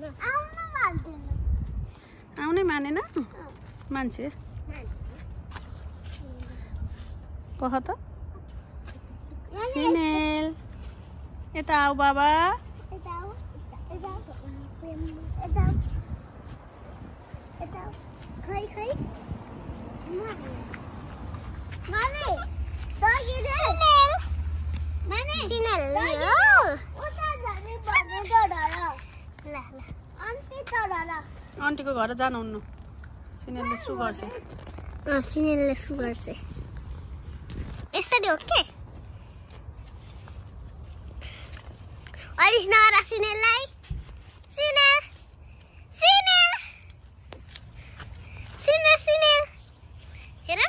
आउनु मान्दैन। आउनै मानेन? मान्छे। कह त। सिनेल। यता आऊ बाबा। सिनेल। आन्टीको घर जानुहुन्न। सिनेलले सु गर्छ। सिनेलले सु गर्छ। यसरी हो के? अलिस नरा सिनेललाई सिनेल सिनेल सिनेल सिनेल हेर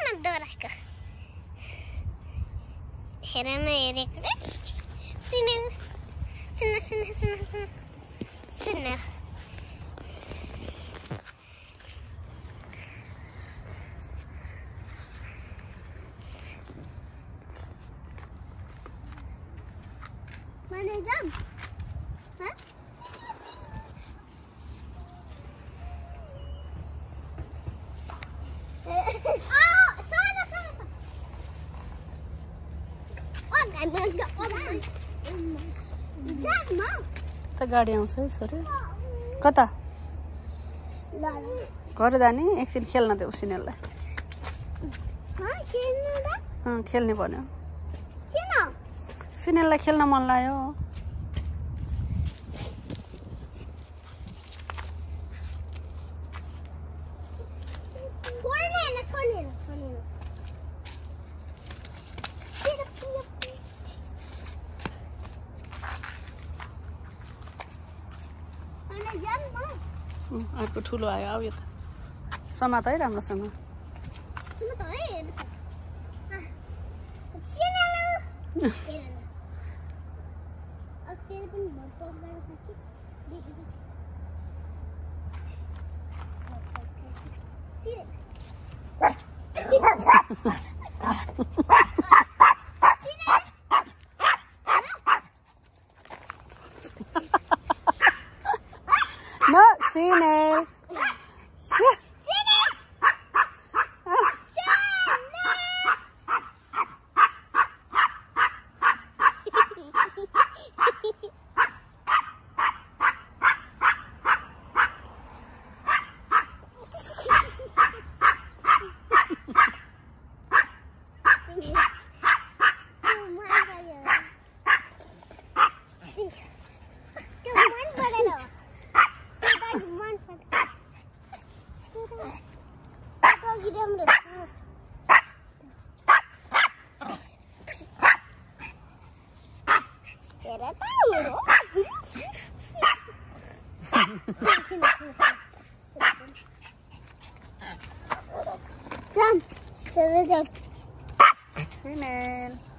न हेरेको सिनेल सिनेल सिनेल सिनेल सिनेल Sit there. When they jump, Huh? oh, I'm gonna go. Is that mom? त गाडी आउँछ है छोरी। कता. घर जाने? एकछिन खेल्न देऊ सिनेललाई खेल्नु भन्यो? सिनेललाई खेल्न मन लाग्यो। छोड्ने अर्को ठुलो आयो आऊ यता। समात है राम्रोसँग। सुन्नु त है, Sine. Sine. Sine. सिनेलु। हेर न। अब तेरो पनि भोट